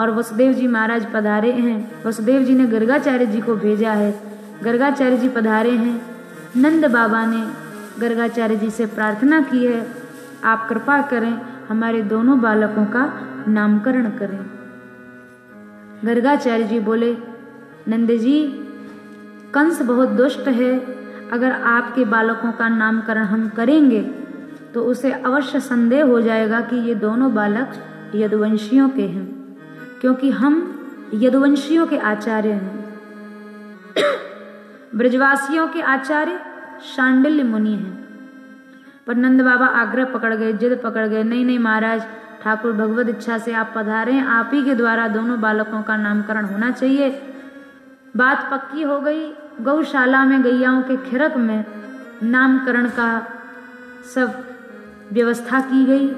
और वसुदेव जी महाराज पधारे हैं। वसुदेव जी ने गर्गाचार्य जी को भेजा है। गर्गाचार्य जी पधारे हैं। नंद बाबा ने गर्गाचार्य जी से प्रार्थना की है। आप कृपा करें, हमारे दोनों बालकों का नामकरण करें। गर्गाचार्य जी बोले, नंद जी, कंस बहुत दुष्ट है। अगर आपके बालकों का नामकरण हम करेंगे तो उसे अवश्य संदेह हो जाएगा कि ये दोनों बालक यदुवंशियों के हैं। क्योंकि हम यदुवंशियों के आचार्य हैं। ब्रजवासियों के आचार्य शांडिल्य मुनि हैं। पर नंद बाबा आग्रह पकड़ गए, जिद पकड़ गए, नहीं नहीं, महाराज, ठाकुर भगवत इच्छा से आप पधारे हैं आप ही के द्वारा दोनों बालकों का नामकरण होना चाहिए। बात पक्की हो गई, गौशाला में गैयाओं के खिरक में नामकरण का सब व्यवस्था की गई।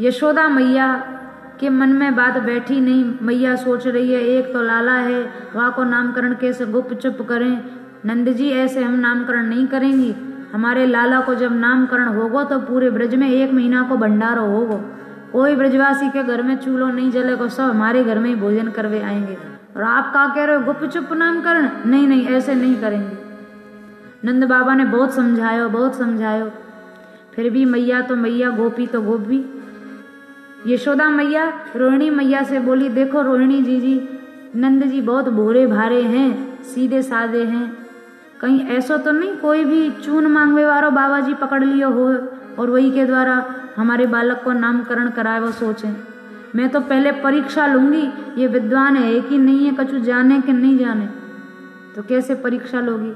यशोदा मैया के मन में बात बैठी नहीं, मैया सोच रही है, एक तो लाला है, वहाँ को नामकरण कैसे गुप चुप करें? नंद जी ऐसे हम नामकरण नहीं करेंगी। हमारे लाला को जब नामकरण होगा तो पूरे ब्रज में एक महीना को भंडारो होगा। कोई ब्रजवासी के घर में चूल्हो नहीं जलेगा सब हमारे घर में ही भोजन करवे आएँगे। और आप क्या कह रहे हो गुप चुप नामकरण? नहीं नहीं, ऐसे नहीं करेंगे। नंद बाबा ने बहुत समझायो बहुत समझायो। फिर भी मैया तो मैया, गोपी तो गोपी। यशोदा मैया, रोहिणी मैया से बोली, देखो रोहिणी जी जी, नंद जी बहुत भोरे भारे हैं, सीधे साधे हैं। कहीं ऐसा तो नहीं, कोई भी चून मांगवे वालो बाबा जी पकड़ लियो हो और वही के द्वारा हमारे बालक को नामकरण कराए वो सोचें। मैं तो पहले परीक्षा लूँगी, ये विद्वान है कि नहीं है, कछु जाने कि नहीं जाने। तो कैसे परीक्षा लोगी?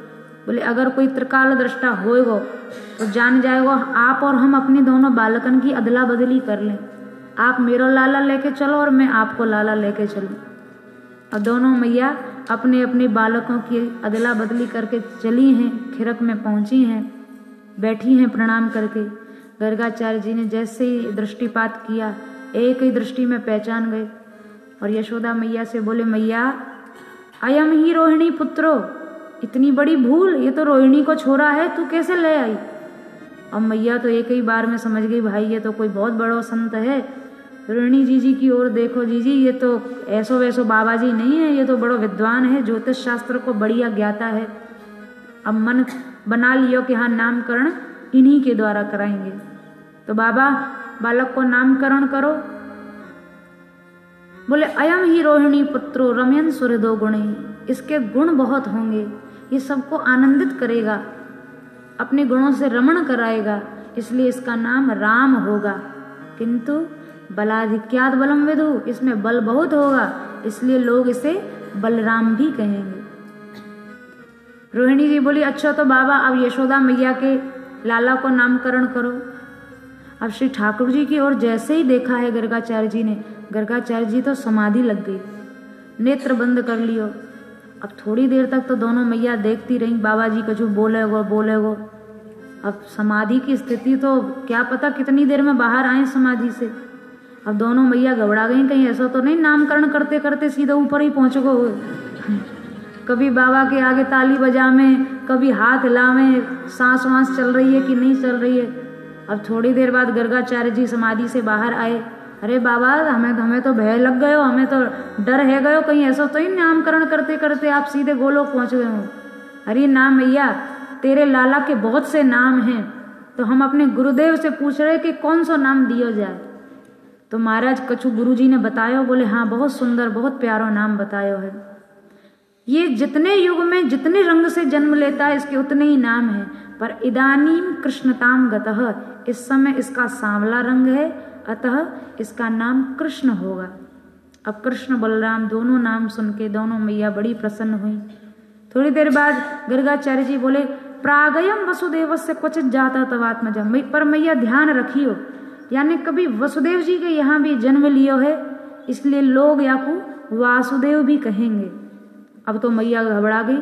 बोले, अगर कोई त्रिकाल दृष्टा होएगो तो जान जाएगा, आप और हम अपनी दोनों बालकन की अदला बदली कर लें। आप मेरा लाला लेके चलो और मैं आपको लाला लेके चलूँ। और दोनों मैया अपने अपने बालकों की अदला बदली करके चली हैं, खिरक में पहुँची हैं, बैठी हैं प्रणाम करके। गर्गाचार्य जी ने जैसे ही दृष्टिपात किया, एक ही दृष्टि में पहचान गए और यशोदा मैया से बोले, मैया अयम ही रोहिणी पुत्रो। इतनी बड़ी भूल, ये तो रोहिणी को छोड़ा है, तू कैसे ले आई? अब मैया तो एक ही बार में समझ गई, भाई, ये तो कोई बहुत बड़ो संत है रोहिणी जी जी की ओर देखो जी जी ये तो ऐसो वैसो बाबा जी नहीं है, ये तो बड़ो विद्वान है, ज्योतिष शास्त्र को बढ़िया ज्ञाता है। अब मन बना लियो कि हाँ नामकरण इन्हीं के द्वारा कराएँगे। तो बाबा, बालक को नामकरण करो। बोले, अयम ही रोहिणी पुत्रो, रमयन सुरदो गुणे। इसके गुण बहुत होंगे, ये सबको आनंदित करेगा, अपने गुणों से रमण कराएगा, इसलिए इसका नाम राम होगा। किंतु बलाधिक्यात बलम विदु, इसमें बल बहुत होगा, इसलिए लोग इसे बलराम भी कहेंगे। रोहिणी जी बोली अच्छा तो बाबा, अब यशोदा मैया के लाला को नामकरण करो। अब श्री ठाकुर जी की ओर जैसे ही देखा है गर्गाचार्य जी ने, गर्गाचार्य जी तो समाधि लग गई। नेत्र बंद कर लियो। अब थोड़ी देर तक तो दोनों मैया देखती रही, बाबा जी कछु बोले वो बोले वो अब समाधि की स्थिति तो क्या पता कितनी देर में बाहर आए समाधि से। अब दोनों मैया घबरा गई, कहीं ऐसा तो नहीं, नामकरण करते करते सीधा ऊपर ही पहुँच कभी बाबा के आगे ताली बजा में कभी हाथ हिला में सांस वांस चल रही है कि नहीं चल रही है? अब थोड़ी देर बाद गर्गाचार्य जी समाधि से बाहर आए। अरे बाबा, हमें हमें तो भय लग गयो, हमें तो डर है गयो, कहीं ऐसा तो ही नामकरण करते करते आप सीधे गोलोक पहुँच गए हो। अरे नाम मैया तेरे लाला के बहुत से नाम हैं तो हम अपने गुरुदेव से पूछ रहे कि कौन सा नाम दिया जाए? तो महाराज कछु गुरु जी ने बतायो, बोले हाँ बहुत सुंदर, बहुत प्यारो नाम बतायो है। ये जितने युग में जितने रंग से जन्म लेता है, इसके उतने ही नाम है। पर इदानीम कृष्णताम गतः इस समय इसका सांवला रंग है, अतः इसका नाम कृष्ण होगा। अब कृष्ण, बलराम दोनों नाम सुन के दोनों मैया बड़ी प्रसन्न हुई। थोड़ी देर बाद गर्गाचार्य जी बोले प्रागयम वसुदेव से क्वचित जाता तवात्मजा पर मैया ध्यान रखियो यानी कभी वसुदेव जी के यहाँ भी जन्म लियो है, इसलिए लोग याकू वासुदेव भी कहेंगे। अब तो मैया घबरा गई।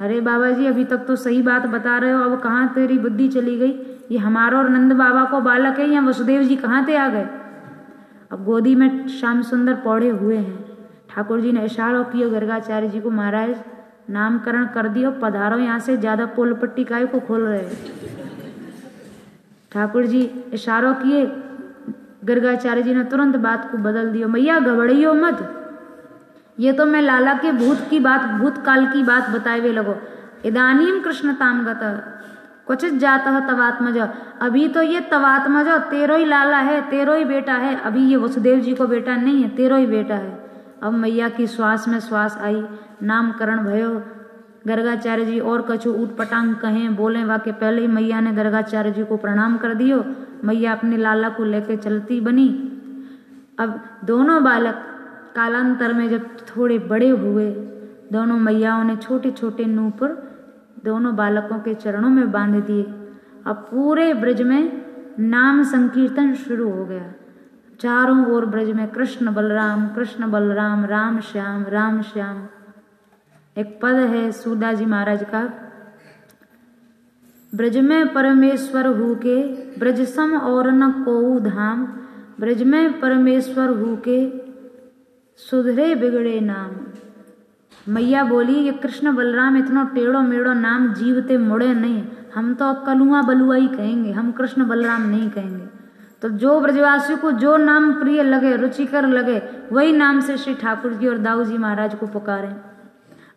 अरे बाबा जी, अभी तक तो सही बात बता रहे हो, अब कहाँ तेरी बुद्धि चली गई? ये हमारा और नंद बाबा को बालक है या वसुदेव जी कहाँ थे आ गए? अब गोदी में श्याम सुंदर पौड़े हुए हैं। ठाकुर जी ने इशारा किया गर्गाचार्य जी को, महाराज, नामकरण कर दियो, पधारो यहाँ से, ज़्यादा पोल पट्टी काय को खोल रहे ठाकुर जी इशारों किए गर्गाचार्य जी ने तुरंत बात को बदल दियो, मैया घबड़ियो मत। ये तो मैं लाला के भूत की बात, भूतकाल की बात बताए हुए लगो। इदानीम कृष्ण तामगत कुछ जाता है तवात्मज अभी तो ये तवात्मज तेरो ही लाला है, तेरो ही बेटा है। अभी ये वसुदेव जी को बेटा नहीं है, तेरो ही बेटा है। अब मैया की श्वास में श्वास आई। नामकरण भयो। गर्गाचार्य जी और कछु ऊट पटांग कहें, बोले वाके पहले ही मैया ने गर्गाचार्य जी को प्रणाम कर दियो। मैया अपने लाला को लेकर चलती बनी। अब दोनों बालक कालांतर में जब थोड़े बड़े हुए, दोनों मैयाओं ने छोटे छोटे नूपुर दोनों बालकों के चरणों में बाँध दिए। अब पूरे ब्रज में नाम संकीर्तन शुरू हो गया। चारों ओर ब्रज में कृष्ण बलराम कृष्ण बलराम, राम श्याम राम श्याम। एक पद है सूदा जी महाराज का ब्रज में परमेश्वर हु के ब्रज सम और न को धाम। ब्रज में परमेश्वर हु के सुधरे बिगड़े नाम। मैया बोली, ये कृष्ण बलराम इतना टेढ़ो मेढ़ो नाम जीवते मुड़े नहीं। हम तो कलुआ बलुआ ही कहेंगे, हम कृष्ण बलराम नहीं कहेंगे। तो जो ब्रजवासियों को जो नाम प्रिय लगे, रुचिकर लगे, वही नाम से श्री ठाकुर जी और दाऊ जी महाराज को पुकारे।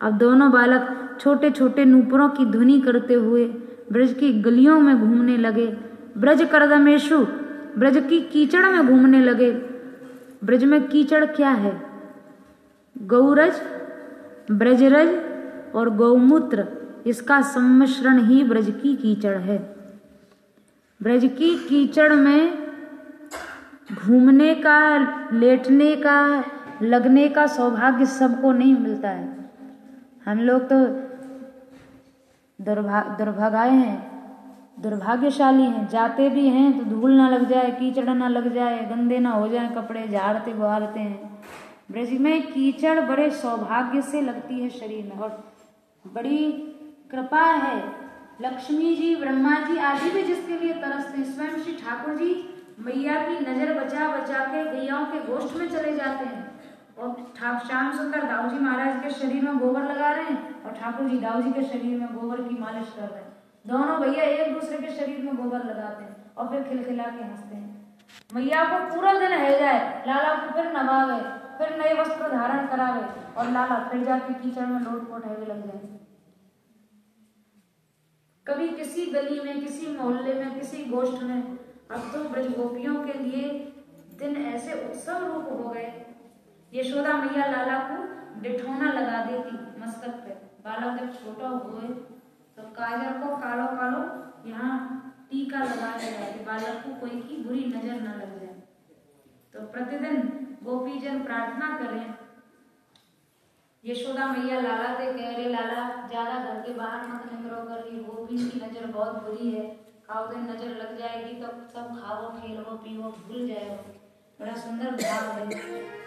अब दोनों बालक छोटे छोटे नूपुरों की ध्वनि करते हुए ब्रज की गलियों में घूमने लगे। ब्रज करदमेशु, ब्रज की कीचड़ में घूमने लगे। ब्रज में कीचड़ क्या है? गौरज, ब्रजरज और गौमूत्र, इसका सम्मिश्रण ही ब्रज की कीचड़ है। ब्रज की कीचड़ में घूमने का, लेटने का, लगने का सौभाग्य सबको नहीं मिलता है। हम लोग तो दुर्भा, दुर्भागाए हैं, दुर्भाग्यशाली हैं, जाते भी हैं तो धूल ना लग जाए, कीचड़ ना लग जाए, गंदे ना हो जाए, कपड़े झाड़ते बुहारते हैं। ब्रज, में कीचड़ बड़े सौभाग्य से लगती है शरीर में और बड़ी कृपा है। लक्ष्मी जी, ब्रह्मा जी आदि भी जिसके लिए तरसते स्वयं श्री ठाकुर जी मैया की नज़र बचा बचा के, गैयाओं के गोष्ठ में चले जाते हैं। और श्याम सुंदर दाऊ जी महाराज के शरीर में गोबर लगा रहे हैं और ठाकुर जी दाऊ जी के शरीर में गोबर की मालिश कर रहे हैं। दोनों भैया एक दूसरे के शरीर में गोबर लगाते हैं और फिर खिलखिला के हँसते हैं। मैया को पूरा दिन है जाए, लाला को फिर नवावे फिर नए वस्त्र धारण करावे और लाला फिर जाके कीचड़ में लोट पोट है लग जाए। कभी किसी गली में, किसी मोहल्ले में, किसी गोष्ठ में अब तो ब्रज गोपियों के लिए दिन ऐसे उत्सव रूप हो गए यशोदा मैया लाला को डिठोना लगा देती मस्तक पे। बालक जब छोटा हुए तो काजल को कालो कालो यहाँ टीका लगा दिया कि बालक को कोई की बुरी नज़र न लग जाए। तो प्रतिदिन गोपी जन प्रार्थना करें। यशोदा मैया लाला से कह रहे, लाला, ज़्यादा घर के बाहर मत निकलो कर रही गोपी की नज़र बहुत बुरी है। खाओ दिन नज़र लग जाएगी तो सब खाओ, खेलो पीओ भूल जाओ बड़ा सुंदर भाव है।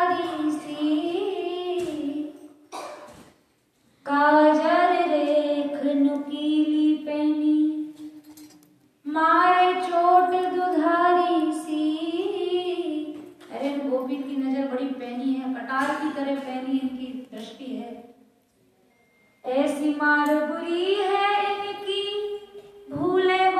काजल रेख नुकीली पैनी मारे चोट दुधारी सी अरे गोपी की नज़र बड़ी पैनी है, कटार की तरह पैनी इनकी दृष्टि है। ऐसी मार बुरी है इनकी, भूले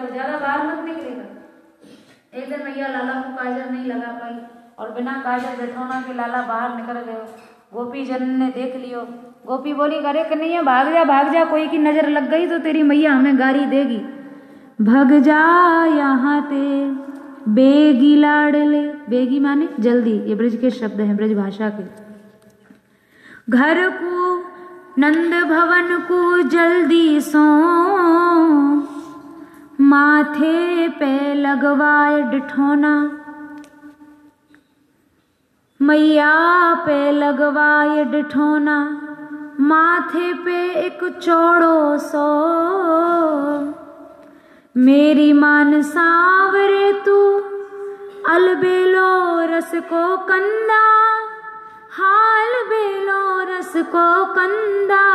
जाओ ज़्यादा बाहर मत निकलेगा। एक दिन मैया लाला को काजल नहीं लगा पाई और बिना काजल बैठोना के लाला बाहर निकल गए। गोपी जन ने देख लियो। गोपी बोली, अरे कन्हैया, भाग जा भाग जा, कोई की नज़र लग गई तो तेरी मैया हमें गारी देगी। भग जा यहाँ ते, बेगी लाडले बेगी माने जल्दी, ये ब्रज के शब्द हैं, ब्रज भाषा के। घर को, नंद भवन को जल्दी सो माथे पे लगवाए डिठोना। मैया पे लगवाए डिठोना। माथे पे एक चौड़ो सो। मेरी मान सावरे तू, अलबेलो रस को कंदा। हाल बेलो रस को कंदा।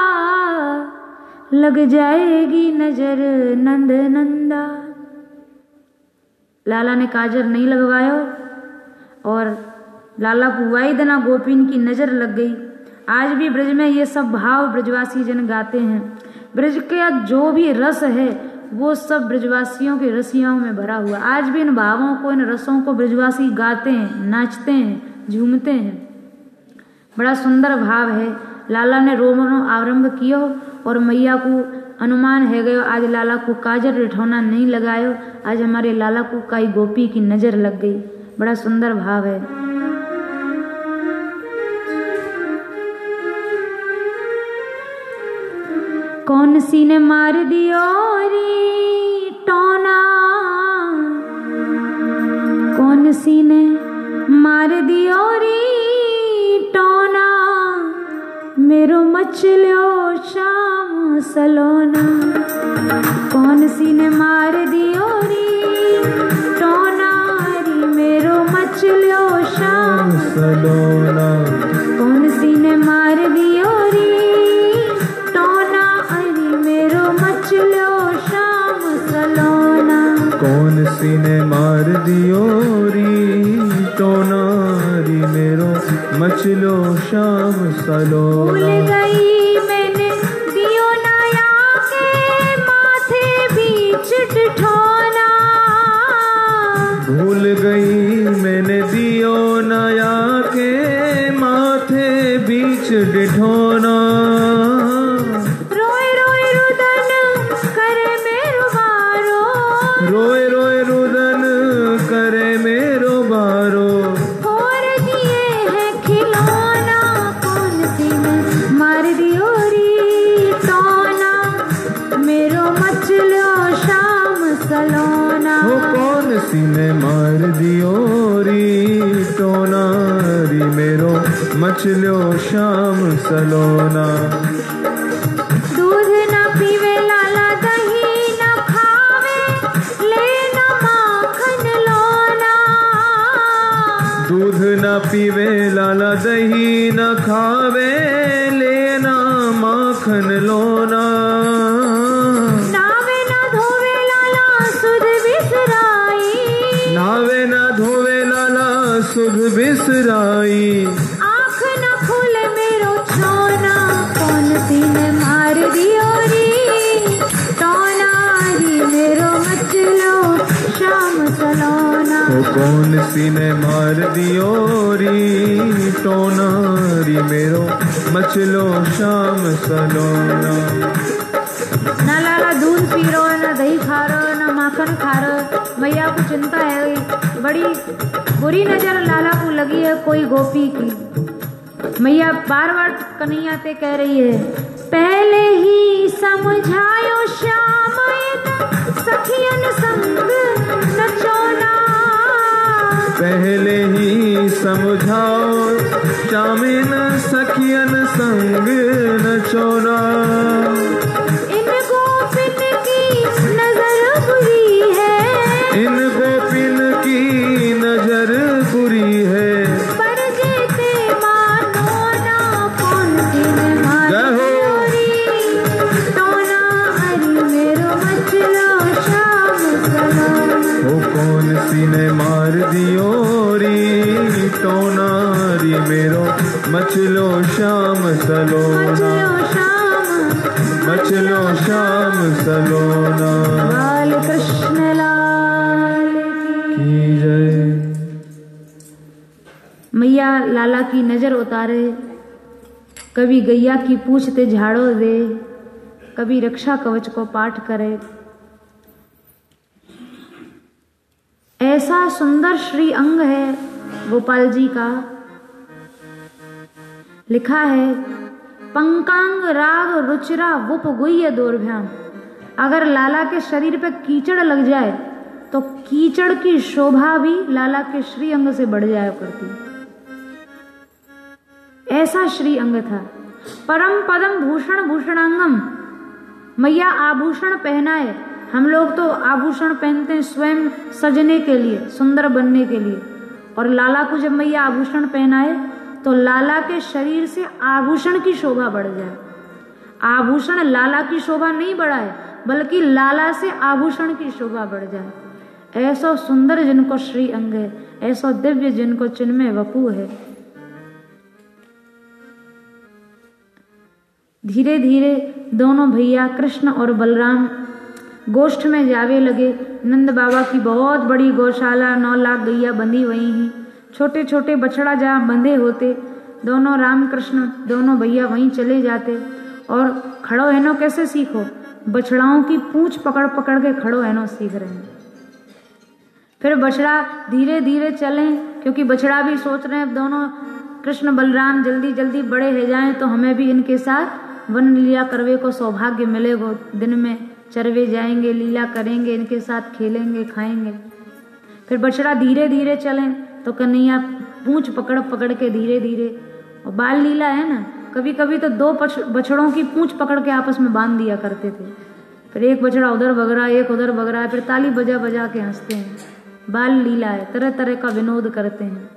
लग जाएगी नज़र नंद नंदा। लाला ने काजर नहीं लगवायो और लाला पुवाई दना गोपीन की नज़र लग गई। आज भी ब्रज में ये सब भाव ब्रजवासी जन गाते हैं। ब्रज का जो भी रस है, वो सब ब्रजवासियों के रसियाओं में भरा हुआ। आज भी इन भावों को, इन रसों को ब्रजवासी गाते हैं, नाचते हैं, झूमते हैं। बड़ा सुंदर भाव है। लाला ने रोमनो आरंभ कियो और मैया को अनुमान है गयो, आज लाला को काजर रिठौना नहीं लगायो, आज हमारे लाला को कई गोपी की नज़र लग गई। बड़ा सुंदर भाव है। कौन सी ने मार दियो री टोना? कौन सी ने मार दियो री मेरो मचलियो शाम सलोना। कौन सी ने मार दियो री टोना री मेरो मचलियो शाम सलोना। कौन सी ने मार दियो री टोना अरी मेरो मचलियो शाम सलोना। कौन सी ने मार दियो मचलो शाम सलो गई मैंने दियो नया के माथे बीच भूल गई मैंने दियो नया के माथे बीच डिठोना मचलो शाम सलोना। मार दियो री टोनारी मेरो मचलो शाम सलोना। ना लाला दूध पी रो ना दही खा रो ना माखन खा रो मैया को चिंता है। बड़ी बुरी नज़र लाला को लगी है कोई गोपी की। मैया बार बार कन्हैया पे कह रही है, पहले ही समझायो श्याम सखियन संग नचोना पहले ही समझाओ शामिन सखियन संग न इन शाम सलोना। मैया लाला की नज़र उतारे कभी गैया की पूछते झाड़ो दे कभी रक्षा कवच को पाठ करे। ऐसा सुंदर श्री अंग है, गोपाल जी का। लिखा है पंकांग, राग, रुचिरा, वुप गुह्य दोर्भ्याम अगर लाला के शरीर पे कीचड़ लग जाए तो कीचड़ की शोभा भी लाला के श्री अंग से बढ़ जाया करती। ऐसा श्री अंग था। परम पदम भूषण भूषणांगम। मैया आभूषण पहनाए। हम लोग तो आभूषण पहनते हैं स्वयं सजने के लिए, सुंदर बनने के लिए। और लाला को जब मैया आभूषण पहनाए तो लाला के शरीर से आभूषण की शोभा बढ़ जाए। आभूषण लाला की शोभा नहीं बढ़ाए, बल्कि लाला से आभूषण की शोभा बढ़ जाए। ऐसा सुंदर जिनको श्री अंग है ऐसा दिव्य जिनको चिन्मय वपू है। धीरे धीरे दोनों भैया कृष्ण और बलराम गोष्ठ में जावे लगे। नंद बाबा की बहुत बड़ी गौशाला नौ लाख गैया बंधी हुई ही। छोटे छोटे बछड़ा जहाँ बंधे होते, दोनों राम कृष्ण दोनों भैया वहीं चले जाते। और खड़ो हैनो कैसे सीखो? बछड़ाओं की पूंछ पकड़ पकड़ के खड़ो हैनो सीख रहे हैं। फिर बछड़ा धीरे धीरे चलें, क्योंकि बछड़ा भी सोच रहे हैं दोनों, कृष्ण बलराम जल्दी जल्दी बड़े हो, जाएँ तो हमें भी इनके साथ वन लीला करवे को सौभाग्य मिलेगा। दिन में चरवे जाएँगे, लीला करेंगे, इनके साथ खेलेंगे, खाएँगे। फिर बछड़ा धीरे धीरे चलें तो कन्हैया पूंछ पकड़ पकड़ के धीरे धीरे, और बाल लीला है ना कभी कभी तो दो बछड़ों की पूंछ पकड़ के आपस में बाँध दिया करते थे। फिर एक बछड़ा उधर बग रहा है एक उधर बग रहा है फिर ताली बजा बजा के हँसते हैं। बाल लीला है तरह तरह का विनोद करते हैं।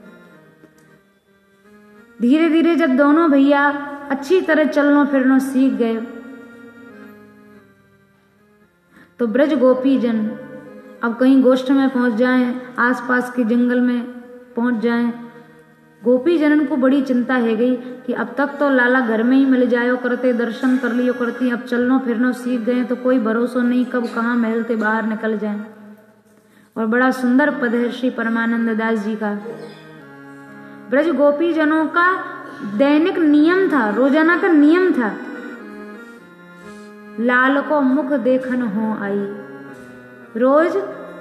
धीरे धीरे जब दोनों भैया अच्छी तरह चलनो फिरनो सीख गए तो ब्रज गोपी जन अब कहीं गोष्ठ में पहुँच जाएँ, आसपास के जंगल में पहुँच जाएँ। गोपी जनन को बड़ी चिंता है गई कि अब तक तो लाला घर में ही मिल जायो, करते दर्शन कर लियो, करती अब चलनो फिरनो सीख गए तो कोई भरोसा नहीं कब कहाँ महल से बाहर निकल जाए। और बड़ा सुंदर पद है श्री परमानंद दास जी का। ब्रज गोपी जनों का दैनिक नियम था, रोज़ाना का नियम था। लाल को मुख देखन हो आई। रोज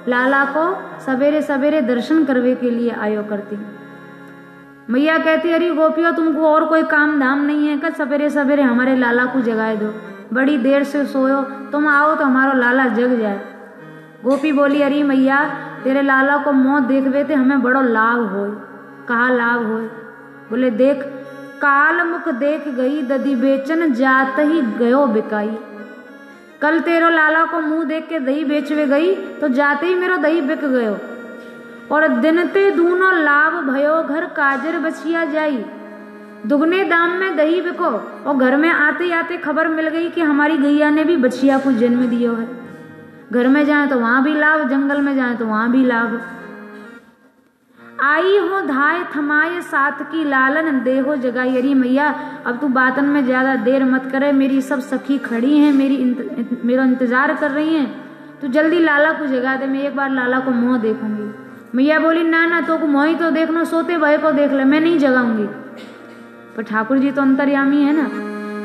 लाला को सवेरे सवेरे दर्शन करवे के लिए आयो करती। मैया कहती, अरे गोपियों, तुमको और कोई काम धाम नहीं है कल सवेरे सवेरे हमारे लाला को जगाए दो। बड़ी देर से सोयो, तुम आओ तो हमारा लाला जग जाए। गोपी बोली, अरे मैया, तेरे लाला को मौत देखवे थे हमें बड़ो लाभ हो कहा लाभ हो बोले, देख, काल मुख देख गई ददी बेचन जात ही गयो बिकाई। कल तेरो लाला को मुँह देख के दही बेचवे गई तो जाते ही मेरा दही बिक गयो। और दिनते दूनो लाभ भयो, घर काजर बचिया जाई। दुगने दाम में दही बिको, और घर में आते आते खबर मिल गई कि हमारी गैया ने भी बछिया को जन्म दियो है। घर में जाए तो वहाँ भी लाभ, जंगल में जाए तो वहाँ भी लाभ। आई हो धाय थमाए साथ की लालन देहो जगाई। अरे मैया अब तू बातन में ज़्यादा देर मत करे। मेरी सब सखी खड़ी हैं मेरी इंत, मेरा इंतज़ार कर रही हैं। तू जल्दी लाला को जगा दे मैं एक बार लाला को मुँह देखूँगी। मैया बोली ना ना तो मोही तो देखना सोते भय को देख ले मैं नहीं जगाऊँगी। पर ठाकुर जी तो अंतर्यामी है ना।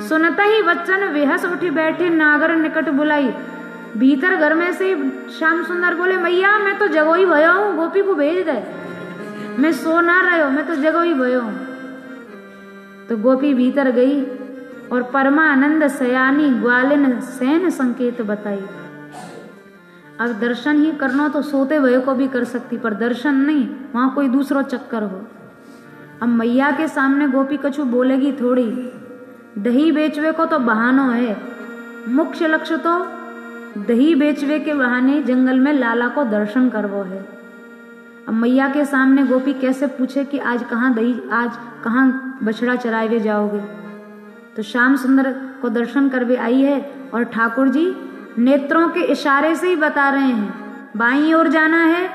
सुनता ही बच्चन बेहस उठी बैठे नागर निकट बुलाई। भीतर घर में से श्याम सुंदर बोले मैया मैं तो जगो ही भया हूँ गोपी को भेज दे। मैं सो ना रहो मैं तो जगो ही भयो। तो गोपी भीतर गई और परमानंद सयानी ग्वालिन सैन संकेत बताई। अब दर्शन ही करना तो सोते हुए को भी कर सकती, पर दर्शन नहीं, वहाँ कोई दूसरा चक्कर हो। अब मैया के सामने गोपी कछु बोलेगी थोड़ी। दही बेचवे को तो बहानो है। मुख्य लक्ष्य तो दही बेचवे के बहाने जंगल में लाला को दर्शन करवो है। अब मैया के सामने गोपी कैसे पूछे कि आज कहाँ दही, आज कहाँ बछड़ा चराए जाओगे? तो श्याम सुंदर को दर्शन करवे आई है और ठाकुर जी नेत्रों के इशारे से ही बता रहे हैं, बाई ओर जाना है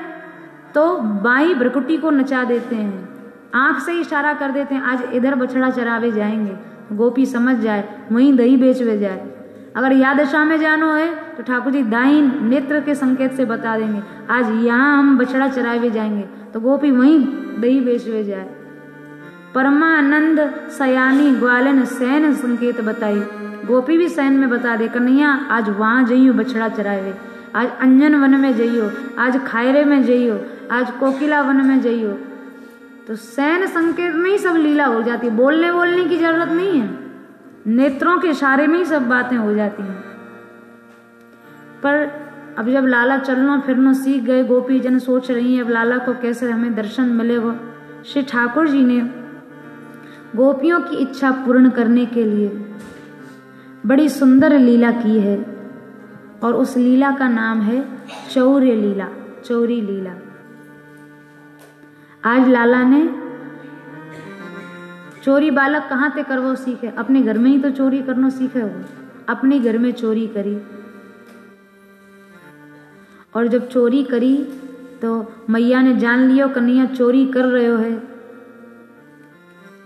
तो बाई भ्रकुटी को नचा देते हैं, आँख से इशारा कर देते हैं, आज इधर बछड़ा चरावे जाएँगे। गोपी समझ जाए वहीं दही बेचवे जाए। अगर या दशा में जानो है तो ठाकुर जी दाई नेत्र के संकेत से बता देंगे। आज यहाँ हम बछड़ा चरावे जाएँगे तो गोपी वहीं दही बेचवे जाए। परमानंद सयानी ग्वालन सैन संकेत बताई। गोपी भी सैन में बता दे, कन्हैया, आज वहाँ जइयो बछड़ा चरावे आज अंजन वन में जइयो, आज खायरे में जइयो, आज कोकिला वन में जइयो। तो सैन संकेत में ही सब लीला हो जाती। है बोलने बोलने की ज़रूरत नहीं है। नेत्रों के इशारे में ही सब बातें हो जाती हैं। पर अब जब लाला चलना फिरना सीख गए, गोपी जन सोच रही है, अब लाला को कैसे हमें दर्शन मिले वो? श्री ठाकुर जी ने गोपियों की इच्छा पूर्ण करने के लिए बड़ी सुंदर लीला की है और उस लीला का नाम है चौर्य लीला, चौरी लीला। आज लाला ने चोरी बालक कहाँ ते करवो सीखे? अपने घर में ही तो चोरी करना सीखे हो अपने घर में चोरी करी। और जब चोरी करी तो मैया ने जान लियो कन्हैया चोरी कर रहे हो।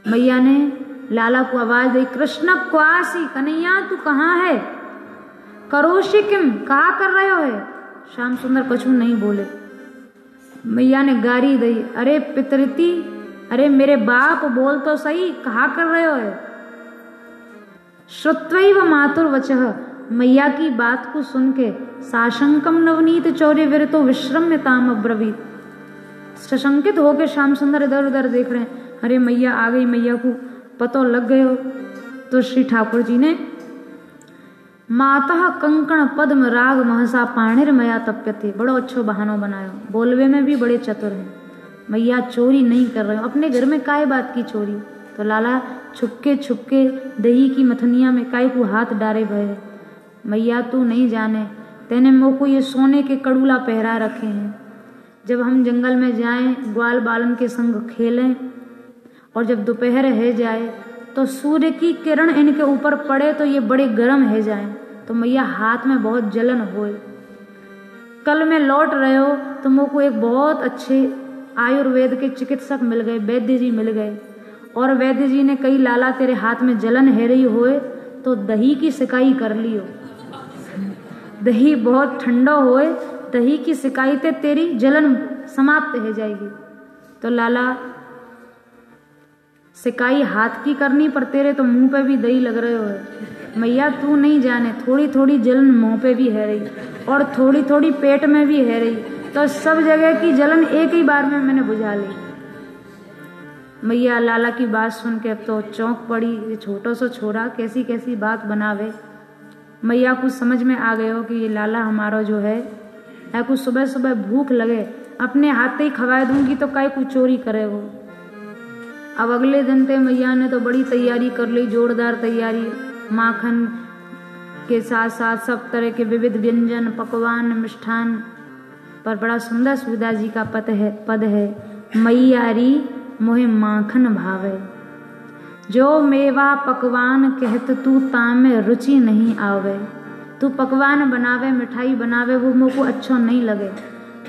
मैया ने लाला को आवाज़ दी, कृष्ण, क्वासी, कन्हैया, तू कहाँ है? करोशी किम कहा कर रहे हो? है श्याम सुंदर कछु नहीं बोले। मैया ने गारी दी, अरे पितृति अरे मेरे बाप, बोल तो सही, कहा कर रहे हो? श्रुत्व मातुर वचह मैया की बात को सुन के साशंकम नवनीत चौर्य विरतो विश्रम्य ताम अब्रवीत सशंकित होके श्याम सुंदर इधर उधर देख रहे हैं। अरे मैया, आ गई मैया को। पतो लग गयो तो श्री ठाकुर जी ने, माता कंकण पद्म राग महसा पाणिर मया तप्यते। बड़ो अच्छो बहानो बनायो। बोलवे में भी बड़े चतुर हैं। मैया चोरी नहीं कर रहे हो। अपने घर में काय बात की चोरी? तो लाला छुपके छुपके दही की मथनिया में काय को हाथ डारे भय? मैया तू नहीं जाने। तेने मोह को ये सोने के कड़ूला पहरा रखे हैं। जब हम जंगल में जाएँ, ग्वाल बालन के संग खेलें, और जब दोपहर है जाए तो सूर्य की किरण इनके ऊपर पड़े तो ये बड़े गर्म है जाए। तो मैया हाथ में बहुत जलन होए। कल में लौट रहे हो तो मुझ को एक बहुत अच्छे आयुर्वेद के चिकित्सक मिल गए, वैद्य जी मिल गए। और वैद्य जी ने कही, लाला, तेरे हाथ में जलन है रही होए तो दही की सिकाई कर लियो। दही बहुत ठंडा होए, दही की सिकाई शिकायतें तेरी जलन समाप्त हो जाएगी। तो लाला, सिकाई हाथ की करनी, पर तेरे तो मुँह पे भी दही लग रहे हो मैया, तू नहीं जाने थोड़ी थोड़ी जलन मुँह पे भी है रही, और थोड़ी थोड़ी पेट में भी है रही। तो सब जगह की जलन एक ही बार में मैंने बुझा ली। मैया लाला की बात सुन के अब तो चौंक पड़ी, ये छोटो सो छोरा कैसी कैसी बात बनावे। मैया कुछ समझ में आ गए हो कि ये लाला हमारा जो है, या कुछ सुबह सुबह भूख लगे, अपने हाथ ही खवा दूँगी तो काय कुछ चोरी करे वो। अब अगले दिन ते मैया ने तो बड़ी तैयारी कर ली, जोरदार तैयारी, माखन के साथ साथ सब तरह के विविध व्यंजन, पकवान, मिष्ठान पर बड़ा सुंदर सुविधा जी का पद है पद है मैयारी मोहे माखन भावे। जो मेवा पकवान कहत तू तामे रुचि नहीं आवे। तू पकवान बनावे, मिठाई बनावे, वो मुझको अच्छो नहीं लगे।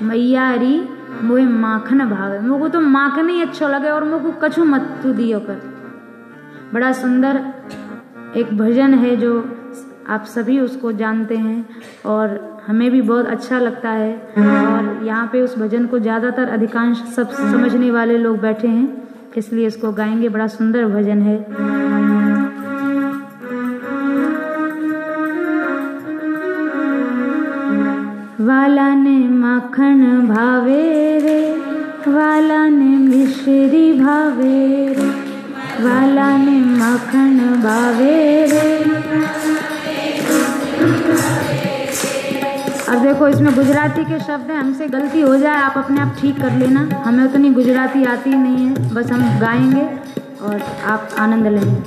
मैयारी मोहे माखन भावे। मुझको तो माखन ही अच्छो लगे और मुझको कछु मत तू दियो कर। बड़ा सुंदर एक भजन है जो आप सभी उसको जानते हैं और हमें भी बहुत अच्छा लगता है। और यहाँ पे उस भजन को ज़्यादातर अधिकांश सब समझने वाले लोग बैठे हैं, इसलिए इसको गाएँगे। बड़ा सुंदर भजन है। वाला ने माखन भावे रे, वाला ने मिश्री भावे रे, वाला ने माखन भावे रे। देखो, इसमें गुजराती के शब्द हैं। हमसे गलती हो जाए, आप अपने आप ठीक कर लेना। हमें उतनी गुजराती आती नहीं है। बस हम गाएँगे और आप आनंद लेंगे।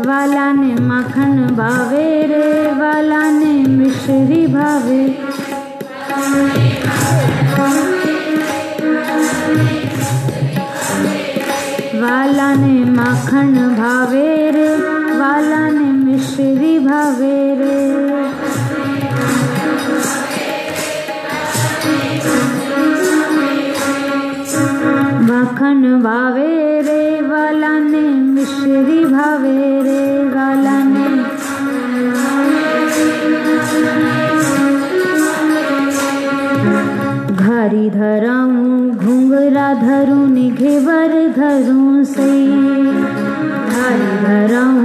वाला ने मखन भावे रे वाला ने मिश्री भावे। वाला ने माखन भावे रे वाला ने मिश्री भावे रे। भावे रे वाला ने मिश्री भावे रे वाला ने घरी धराऊं घुंघरा धरूं धरूं से घरी धराऊं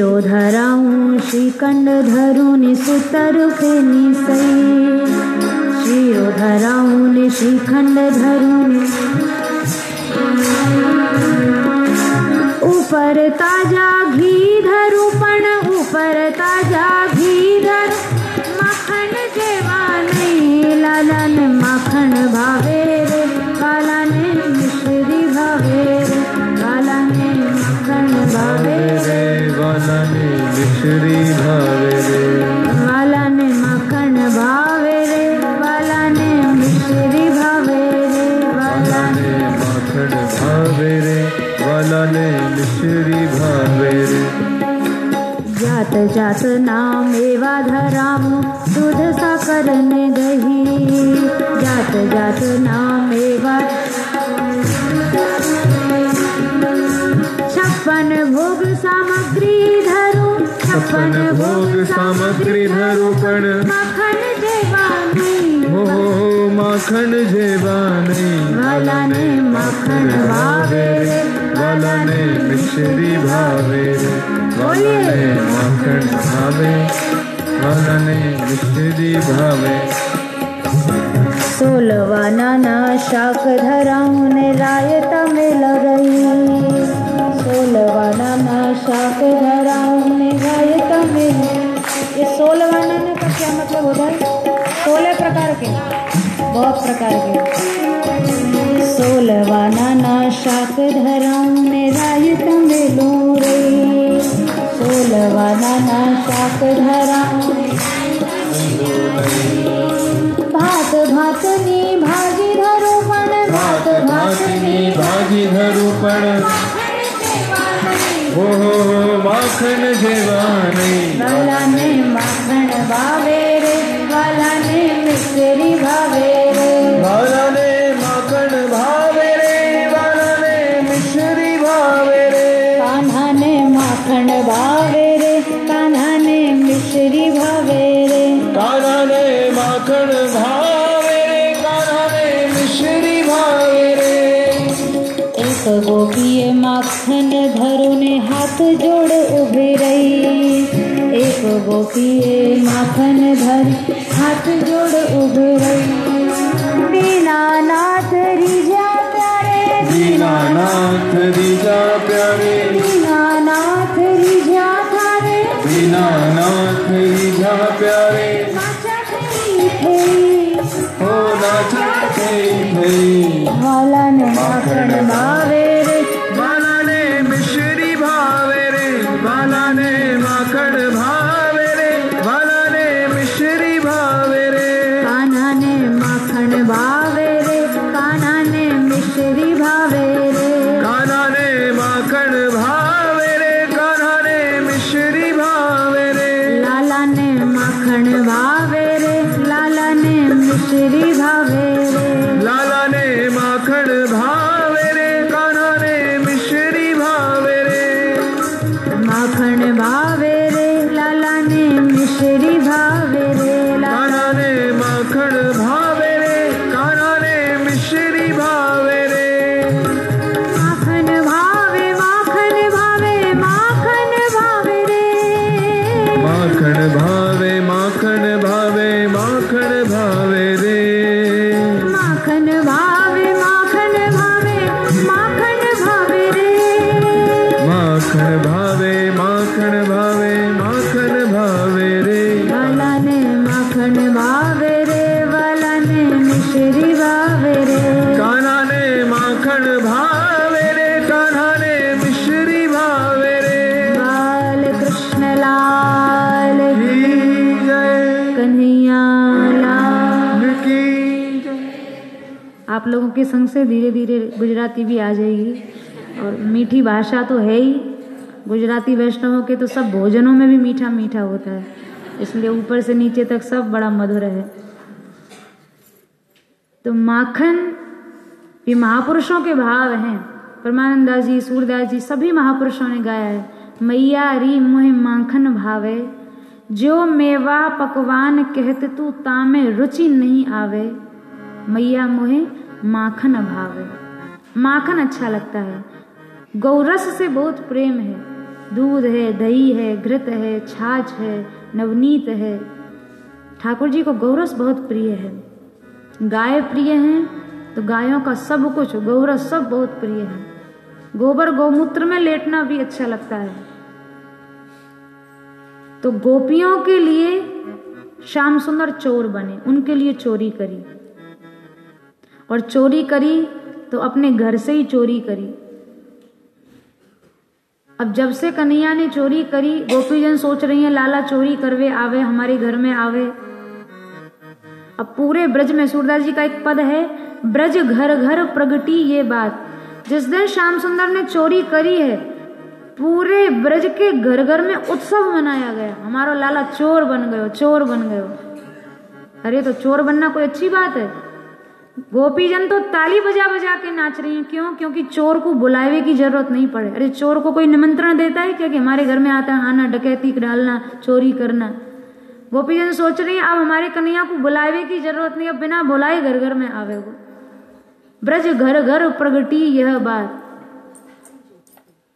जो धराऊं श्रीकंड धरुनि सुतर फेनी सई श्रीयो धराऊं, श्रीखंड धरुन। ऊपर ताज़ा घी धरू, पण ऊपर ताज़ा घी धर। मखण जेवा नहीं लालन मखण भावे श्री भावे रे। वाला ने मखन भावे रे वाला ने मिश्री भावे रे वाला ने मखन भावे रे वाला ने मिश्री भावे रे। जात जात नाम एवा धराम दूध साकर ने दही। जात जात नाम एवा छप्पन भोग सामग्री सपन भोग सामग्री धरूपण हो माखन जेवानी। वालाने माखन भावे। वालाने मिश्री भावे। वालाने माखन भावे। वालाने मिश्री भावे। सोलवा नाना शाक धराऊं ने राय तमिल रही। वर्णना शाक धराऊं निगाय ये सोलह वर्णना का क्या मतलब होता है सोलह प्रकार के बहुत प्रकार के सोलह वर्णना शाक धराऊं निराय तमें लूरे सोलह शाक धराऊं भात भातनी भागी धरो पण भात भातनी भागी धरो पण હો હો હો માખણ જેવા નહીં વાલાને માખણ ભાવે રે વાલાને મિશ્રી ભાવે पिए माखन भर हाथ जोड़ उबरे दीनानाथ रिजा प्यारे दीनानाथ रिजा प्यारे। दीनानाथ रिजा प्यारे। दीनानाथ रिजा प्यारे भोला ने माखन मार लोगों के संग से धीरे धीरे गुजराती भी आ जाएगी। और मीठी भाषा तो है ही। गुजराती वैष्णवों के तो सब भोजनों में भी मीठा मीठा होता है। इसलिए ऊपर से नीचे तक सब बड़ा मधुर है। तो माखन ये महापुरुषों के भाव हैं। परमानंदा जी सूरदास जी, सभी महापुरुषों ने गाया है। मैया री मुह माखन भावे। जो मेवा पकवान कहत तू तामे रुचि नहीं आवे। मैया मुहे माखन भावे माखन अच्छा लगता है। गौरस से बहुत प्रेम है। दूध है, दही है, घृत है, छाछ है, नवनीत है। ठाकुर जी को गौरस बहुत प्रिय है। गाय प्रिय हैं तो गायों का सब कुछ, गौरस सब बहुत प्रिय है। गोबर गौमूत्र में लेटना भी अच्छा लगता है। तो गोपियों के लिए श्याम सुंदर चोर बने, उनके लिए चोरी करी। और चोरी करी तो अपने घर से ही चोरी करी। अब जब से कन्हैया ने चोरी करी, गोपीजन सोच रही हैं, लाला चोरी करवे, आवे, हमारे घर में आवे। अब पूरे ब्रज में सूरदास जी का एक पद है, ब्रज घर घर प्रगटी ये बात। जिस दिन श्याम सुंदर ने चोरी करी है, पूरे ब्रज के घर घर में उत्सव मनाया गया। हमारा लाला चोर बन गयो, चोर बन गयो। अरे तो चोर बनना कोई अच्छी बात है? गोपीजन तो ताली बजा बजा के नाच रही हैं। क्यों? क्योंकि चोर को बुलावे की ज़रूरत नहीं पड़े। अरे, चोर को कोई निमंत्रण देता है क्या कि हमारे घर में आता आना, डकैती डालना, चोरी करना? गोपीजन सोच रही है, अब हमारे कन्हैया को बुलावे की ज़रूरत नहीं, अब बिना बुलाए घर घर में आवे वो। ब्रज घर घर प्रगटी यह बात।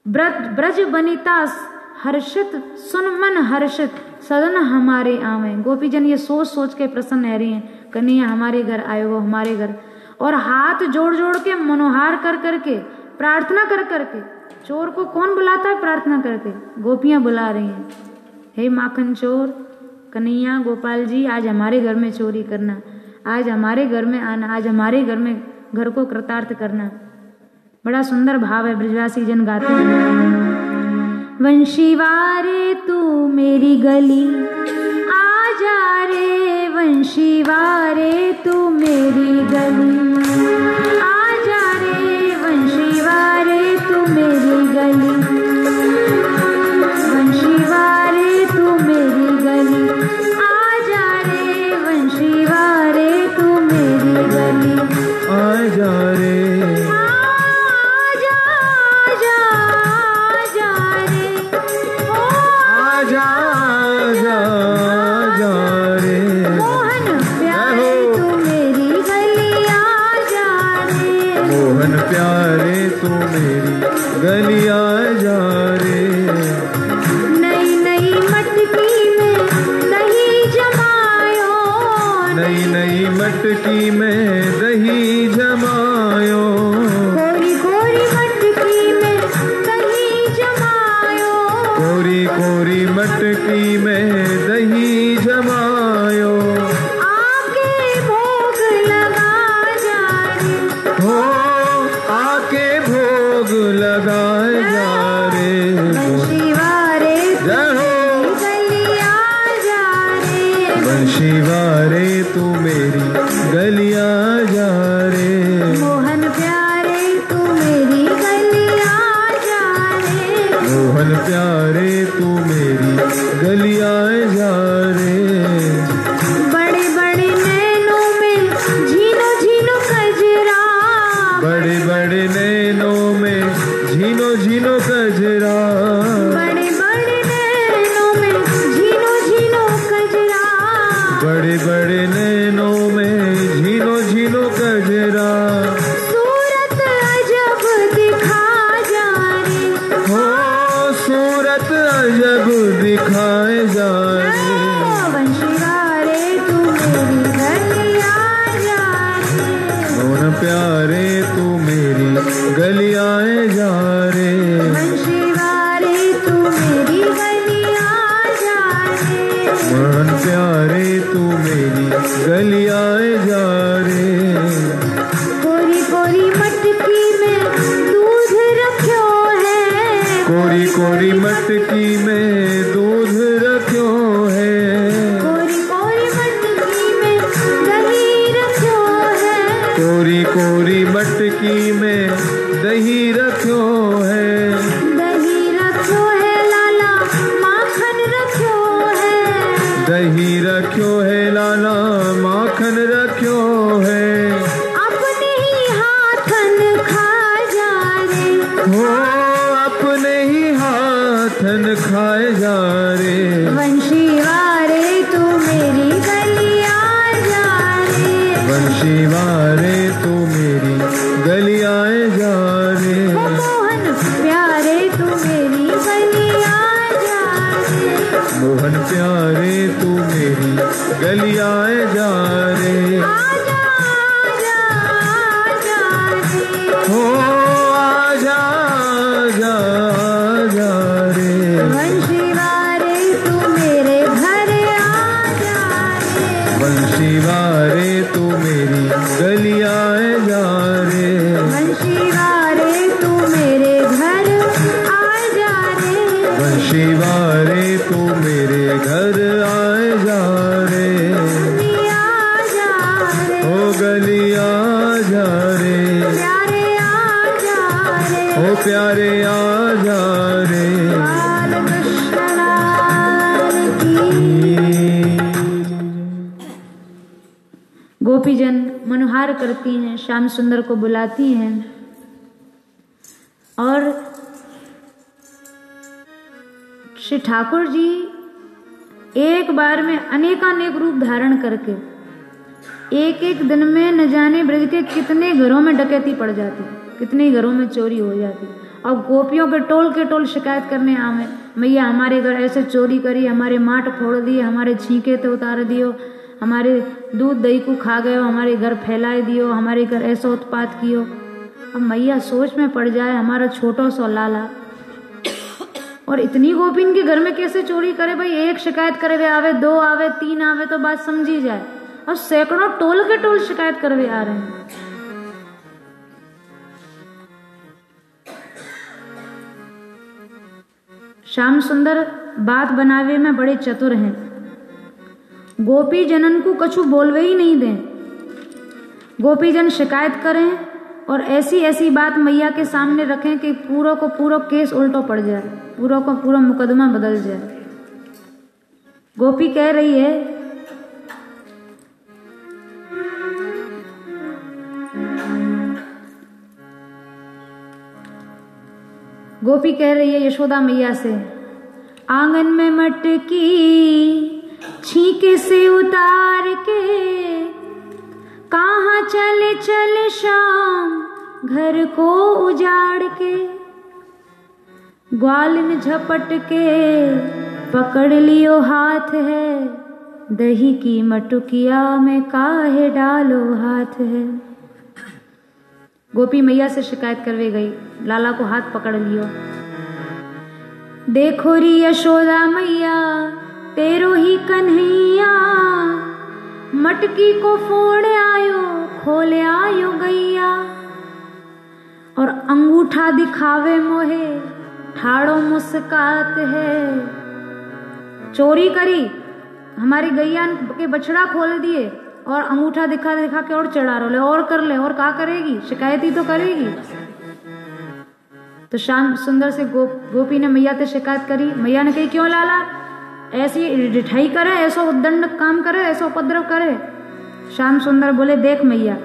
ब्रज ब्रज बनिता हर्षित, सुन मन हर्षित, सदन हमारे आवे। गोपीजन ये सोच सोच के प्रसन्न रह रही हैं। कन्हैया हमारे घर आए वो हमारे घर। और हाथ जोड़ जोड़ के, मनोहार कर करके प्रार्थना कर करके चोर को कौन बुलाता है? प्रार्थना करके गोपियाँ बुला रही हैं। हे माखन चोर, कन्हैया, गोपाल जी, आज हमारे घर में चोरी करना। आज हमारे घर में आना, आज हमारे घर में घर को कृतार्थ करना। बड़ा सुंदर भाव है, ब्रजवासी जन गाते हैं। वंशीवारे, तू मेरी गली, आ जा रे वंशीवारे तू मेरी गली। गोपीजन मनोहार करती हैं, श्याम सुंदर को बुलाती हैं। और श्री ठाकुर जी एक बार में अनेकानेक रूप धारण करके एक एक दिन में न जाने के कितने घरों में डकैती पड़ जाती, कितने घरों में चोरी हो जाती। और गोपियों के टोल के टोल शिकायत करने आवे, मैया, हमारे घर ऐसे चोरी करी, हमारे माट फोड़ दिए, हमारे छींके तो उतार दियो हमारे दूध दही को खा गए हमारे घर फैलाए दियो, हमारे घर ऐसा उत्पात कियो। अब मैया सोच में पड़ जाए हमारा छोटा सो लाला। और इतनी गोपिन के घर में कैसे चोरी करे भाई? एक शिकायत करे आवे, दो आवे, तीन आवे तो बात समझी जाए। और सैकड़ों टोल के टोल शिकायत करे हुए आ रहे हैं। श्याम सुंदर बात बनावे में बड़े चतुर हैं। गोपी जनन को कछु बोलवे ही नहीं दें। गोपी जन शिकायत करें और ऐसी ऐसी बात मैया के सामने रखें कि पूरा को पूरा केस उल्टो पड़ जाए पूरा को पूरा मुकदमा बदल जाए। गोपी कह रही है, गोपी कह रही है, यशोदा मैया से, आँगन में मटकी छीके से उतार के, कहाँ चले चले शाम, घर को उजाड़ के। ग्वालिन झपट के, पकड़ लियो हाथ है। दही की मटुकिया में काहे डालो हाथ है। गोपी मैया से शिकायत करवे गई, लाला को हाथ पकड़ लियो। देखो री यशोदा मैया तेरो ही कन्हैया मटकी को फोड़ आयो खोले आयो गैया। और अंगूठा दिखावे मोहे ठाड़ो मुस्कात है। चोरी करी हमारी गैया के बछड़ा खोल दिए और अंगूठा दिखा दिखा के और चढ़ा रो ले और कर ले और का करेगी? शिकायत ही तो करेगी। तो श्याम सुंदर से गो, गोपी ने मैया से शिकायत करी मैया ने कही क्यों लाला? ऐसी रिठाई करे, ऐसा उद्दंड काम करे, ऐसा उपद्रव करे। श्याम सुंदर बोले, देख मैया,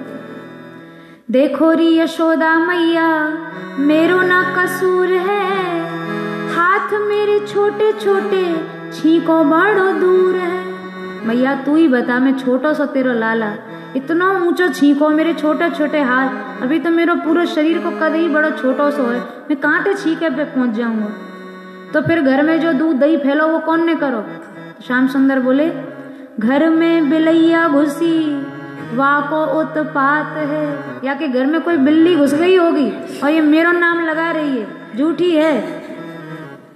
देखो री यशोदा मैया, मेरो ना कसूर है। हाथ मेरे छोटे छोटे, छीको बड़ो दूर है। मैया, तू ही बता, मैं छोटा सा तेरा लाला। इतना ऊँचा छीको, मेरे छोटे छोटे हाथ। अभी तो मेरा पूरा शरीर को कद ही बड़ा छोटा सा है। मैं कहाँ ते छीके पे पहुँच जाऊँगा? तो फिर घर में जो दूध दही फैलो, वो कौन ने करो? श्याम सुंदर बोले, घर में बिलैया घुसी वाह को उत्पात है। या कि घर में कोई बिल्ली घुस गई होगी और ये मेरा नाम लगा रही है, झूठी है?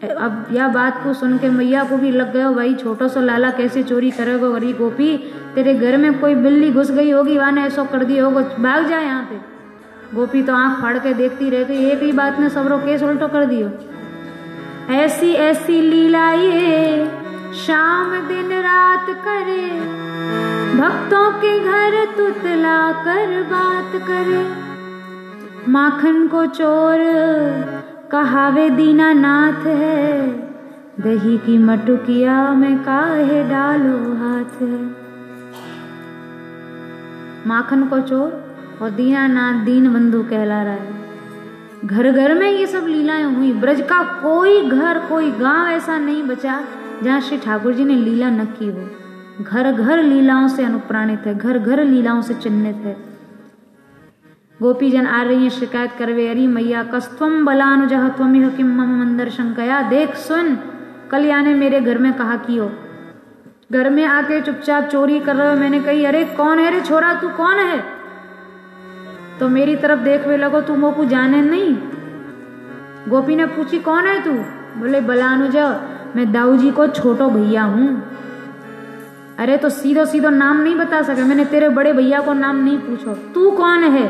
अब यह बात को सुन के मैया को भी लग गया, भाई छोटा सा लाला, कैसे चोरी करेगा अरे गोपी? तेरे घर में कोई बिल्ली घुस गई होगी वहाँ ने ऐसा कर दिया होगा, भाग जाए यहाँ पे। गोपी तो आँख फाड़ के देखती रह गई, एक ही बात ने सबरों केस उल्टो कर दियो। ऐसी ऐसी लीला ये शाम दिन रात करे। भक्तों के घर तुतला कर बात करे। माखन को चोर कहावे, दीनानाथ है। दही की मटुकिया में काहे डालो हाथ है। माखन को चोर और दीनानाथ दीन बंधु कहला रहा है। घर घर में ये सब लीलाएँ हुई। ब्रज का कोई घर, कोई गाँव ऐसा नहीं बचा जहाँ श्री ठाकुर जी ने लीला न की हो। घर घर लीलाओं से अनुप्राणित है घर घर लीलाओं से चिन्हित है। गोपी जन आ रही है शिकायत करवे, अरी मैया कस्तम बलानुजह त्वमिह किम मम मंदर शंकया? देख, सुन कल्याण ने मेरे घर में कहा कि हो घर में आके चुपचाप चोरी कर रहे हो? मैंने कही, अरे कौन है अरे छोरा? तू कौन है? तो मेरी तरफ़ देखने लगो तू मोकू जाने नहीं। गोपी ने पूछी, कौन है तू? बोले, बलानुज, मैं दाऊ जी को छोटो भैया हूँ। अरे तो सीधो सीधो नाम नहीं बता सके। मैंने तेरे बड़े भैया को नाम नहीं पूछो। तू कौन है?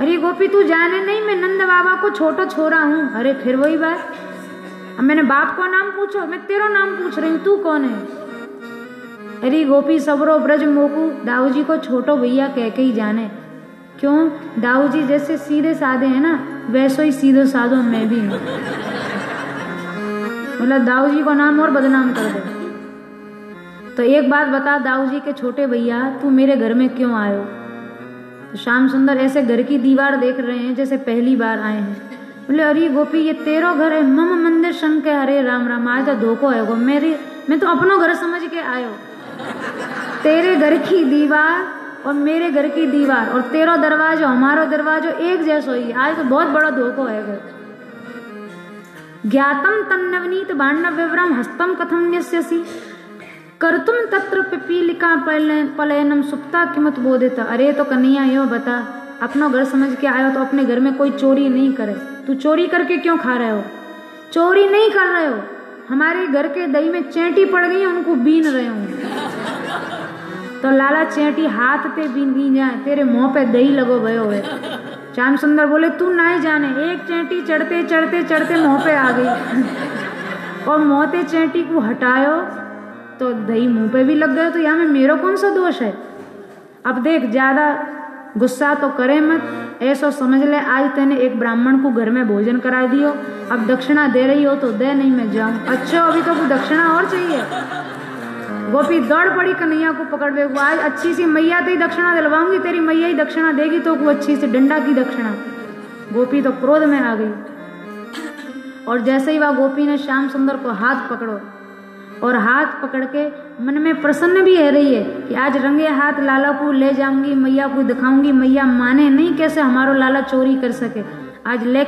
अरे गोपी, तू जाने नहीं, मैं नंद बाबा को छोटो छोरा हूँ। अरे, फिर वही बात। अब मैंने बाप को नाम पूछो, मैं तेरा नाम पूछ रही हूँ, तू कौन है? अरे, गोपी, सबरो ब्रज मोकू दाऊ जी को छोटो भैया कह के ही जाने। क्यों? दाऊ जी जैसे सीधे साधे हैं ना, वैसे ही सीधे साधो मैं भी हूँ। दाऊ जी को नाम और बदनाम कर दे। तो एक बात बता दाऊ जी के छोटे भैया, तू मेरे घर में क्यों आयो तो श्याम सुंदर ऐसे घर की दीवार देख रहे हैं, जैसे पहली बार आए हैं। बोले, अरे गोपी, ये तेरो घर है, मम मंदिर शंक है हरे राम राम, आज तो धोखो है। गो मेरी, मैं तो अपनो घर समझ के आयो तेरे घर की दीवार और मेरे घर की दीवार और तेरो दरवाजो, हमारो दरवाजो एक जैसो ही आज तो बहुत बड़ा धोखो है घर ज्ञातम तन्नवनीत बांडव विवरम हस्तम कथम न्यस्यसी कर्तुम तत्र पिपीलिका पलयनम सुप्ता किमत बोधित। अरे तो कन्हैया, यो बता, अपना घर समझ के आयो तो अपने घर में कोई चोरी नहीं करे। तू चोरी करके क्यों खा रहे हो? चोरी नहीं कर रहे हो? हमारे घर के दही में चेंटी पड़ गई, उनको बीन रहे हो। तो लाला चेंटी हाथ पे गई जाए तेरे मुँह पे दही लगो भयो है श्याम सुंदर बोले तू ना ही जाने एक चेंटी चढ़ते चढ़ते चढ़ते मुँह पे आ गई और मोते चेंटी को हटायो तो दही मुँह पे भी लग गए तो यहाँ में मेरा कौन सा दोष है अब देख ज़्यादा गुस्सा तो करे मत ऐसा समझ ले आज तेने एक ब्राह्मण को घर में भोजन करा दियो अब दक्षिणा दे रही हो तो दे नहीं मैं जाऊँ अच्छा अभी तो दक्षिणा और चाहिए गोपी दौड़ पड़ी कन्हैया को पकड़ ले आज अच्छी सी मैया तो ही दक्षिणा दिलवाऊँगी, तेरी मैया ही दक्षिणा देगी तो वो अच्छी सी डंडा की दक्षिणा। गोपी तो क्रोध में आ गई। और जैसे ही वह गोपी ने श्याम सुंदर को हाथ पकड़ो, और हाथ पकड़ के मन में प्रसन्न भी है रही है कि आज रंगे हाथ लाला को ले जाऊँगी, मैया को दिखाऊँगी, मैया माने नहीं कैसे हमारो लाला चोरी कर सके। आज ले